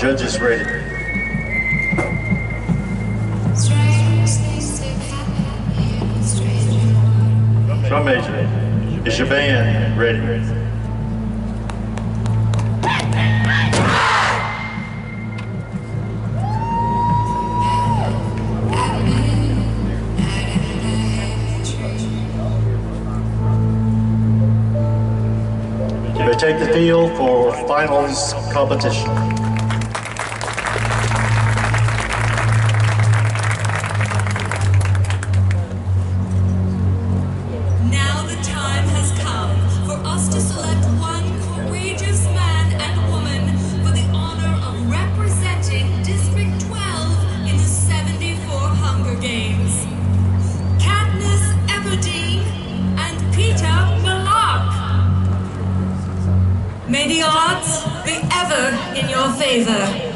Judge is ready. Drum major, is your band ready? They take the field for finals competition. in your favor.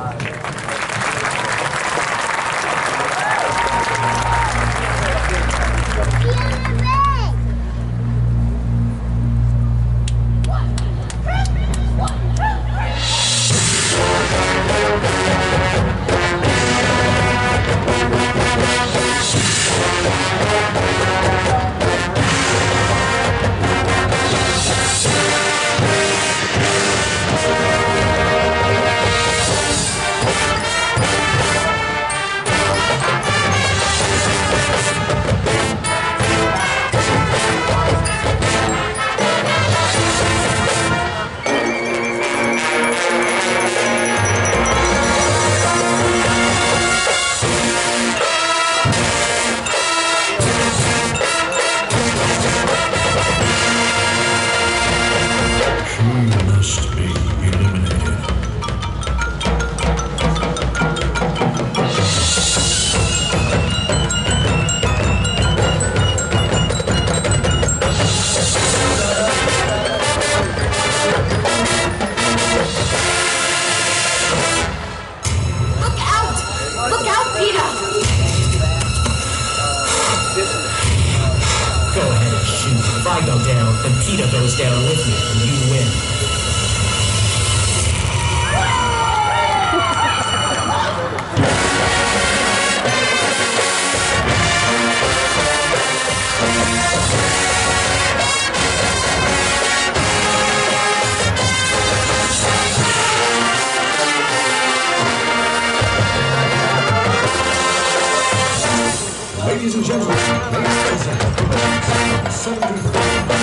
She Ladies and gentlemen, ladies and gentlemen, 75.